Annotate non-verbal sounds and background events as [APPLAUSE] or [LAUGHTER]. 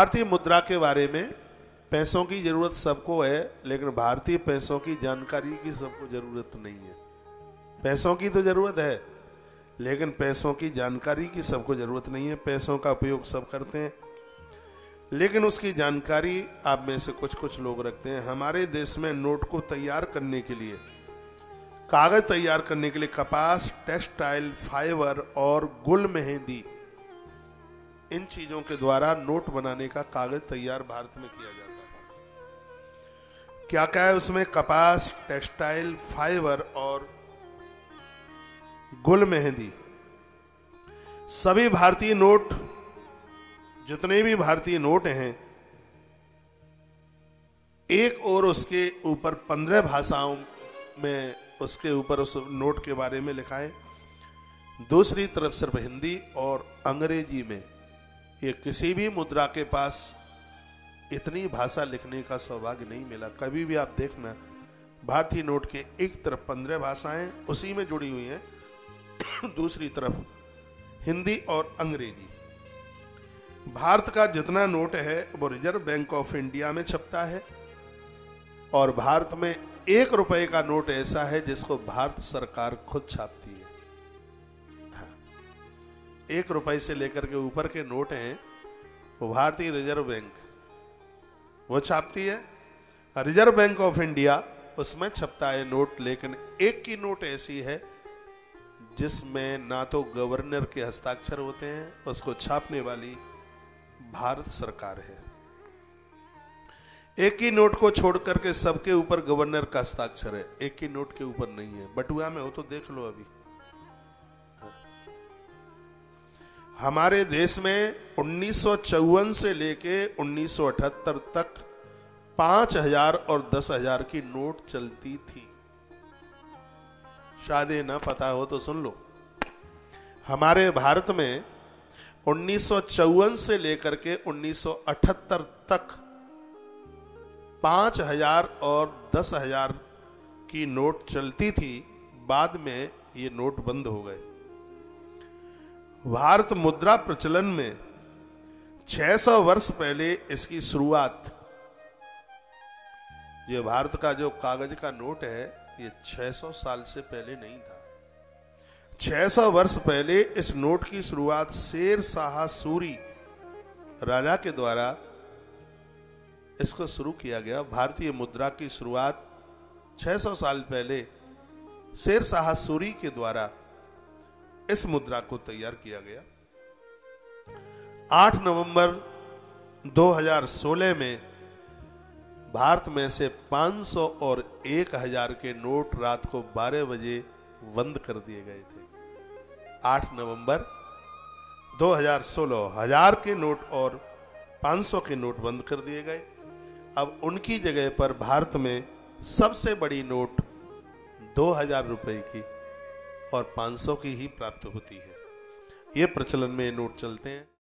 भारतीय मुद्रा के बारे में पैसों की ज़रूरत सबको है, लेकिन भारतीय पैसों की जानकारी की सबको ज़रूरत नहीं है। पैसों की तो ज़रूरत है, लेकिन पैसों की जानकारी की सबको ज़रूरत नहीं है। पैसों का उपयोग सब करते हैं, लेकिन उसकी जानकारी आप में से कुछ कुछ लोग रखते हैं। हमारे देश में नोट को तैयार करने के लिए, कागज़ तैयार करने के लिए कपास, टेक्सटाइल, फाइबर और गुल मेहंदी इन चीज़ों के द्वारा नोट बनाने का कागज़ तैयार भारत में किया जाता है। क्या क्या है उसमें? कपास, टेक्सटाइल, फाइबर और गुल मेहंदी। सभी भारतीय नोट, जितने भी भारतीय नोट हैं, एक और उसके ऊपर पंद्रह भाषाओं में उसके ऊपर उस नोट के बारे में लिखा है दूसरी तरफ़ सिर्फ़ हिंदी और अंग्रेज़ी में। ये किसी भी मुद्रा के पास इतनी भाषा लिखने का सौभाग्य नहीं मिला। कभी भी आप देखना, भारतीय नोट के एक तरफ़ पंद्रह भाषाएँ, उसी में जुड़ी हुई हैं। [COUGHS] दूसरी तरफ़ हिंदी और अंग्रेज़ी। भारत का जितना नोट है, वो रिज़र्व बैंक ऑफ़ इंडिया में छपता है और भारत में एक रुपए का नोट ऐसा है जिसको भारत सरकार खुद छापती है। एक रुपए से लेकर के ऊपर के नोट हैं, वो भारतीय रिज़र्व बैंक। वो छापती है। रिज़र्व बैंक ऑफ़ इंडिया, उसमें छपता है नोट, लेकिन एक की नोट ऐसी है, जिसमें ना तो गवर्नर के हस्ताक्षर होते हैं, उसको छापने वाली भारत सरकार है। एक ही नोट को छोड़कर के सबके ऊपर गवर्नर का हस्ताक्षर है। एक ही नोट के ऊपर नहीं है। बटुआ में हो तो देख लो अभी। हमारे देश में उन्नीस सौ चौवन से लेके 1978 तक पाँच हज़ार और दस हज़ार की नोट चलती थी। शायद ना पता हो तो सुन लो। हमारे भारत में उन्नीस सौ चौवन से लेकर के 1978 तक पाँच हज़ार और दस हज़ार की नोट चलती थी। बाद में ये नोट बंद हो गए। भारत मुद्रा प्रचलन में 600 वर्ष पहले इसकी शुरुआत। ये भारत का जो कागज़ का नोट है, ये 600 साल से पहले नहीं था। 600 वर्ष पहले इस नोट की शुरुआत शेर शाह सूरी राजा के द्वारा इसको शुरू किया गया। भारतीय मुद्रा की शुरुआत 600 साल पहले शेर शाह सूरी के द्वारा इस मुद्रा को तैयार किया गया। 8 नवंबर 2016 में भारत में से 500 और 1000 के नोट रात को 12 बजे बंद कर दिए गए थे। 8 नवंबर 2016 हज़ार के नोट और 500 के नोट बंद कर दिए गए। अब उनकी जगह पर भारत में सबसे बड़ी नोट दो हज़ार रुपए की और 500 की ही प्राप्त होती है। ये प्रचलन में नोट चलते हैं।